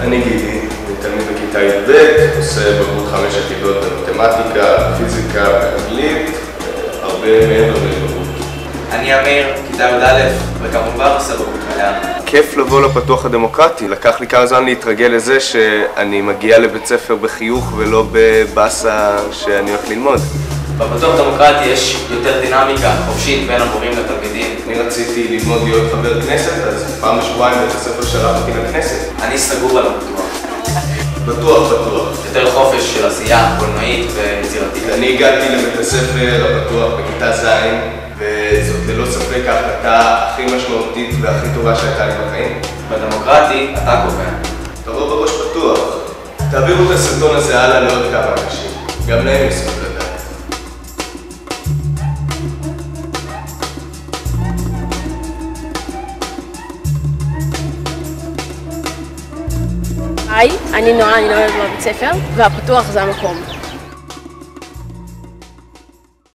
אני גידי, אני תלמיד בכיתה י"ב, עושה בגרות חמש עתידות במתמטיקה, פיזיקה ואנגלית, הרבה מעבר לבגרות. אני אמיר, כיתה י"א, וכמובן עושה בגרות מלאה. כיף לבוא לפתוח הדמוקרטי, לקח לי כמה זמן להתרגל לזה שאני מגיע לבית ספר בחיוך ולא בבאסה שאני הולך ללמוד. בפתוח דמוקרטי יש יותר דינמיקה חופשית בין המורים לתלמידים. אני רציתי ללמוד להיות חבר כנסת, אז פעם בשבועיים בית הספר שלח אותי לכנסת. אני סגור על הבטוח. בטוח, בטוח. יותר חופש של עשייה קולנועית ויצירתית. אני הגעתי לבית הספר הבטוח בכיתה ז', וזאת ללא ספק ההחלטה הכי משמעותית והכי טובה שהייתה לי בחיים. בדמוקרטי אתה קובע. תבוא בראש פתוח. תעבירו את הסרטון הזה הלאה לעוד כמה אנשים. גם להם יש זכות היי, אני נועה, אני לומדת בבית ספר, והפתוח זה המקום.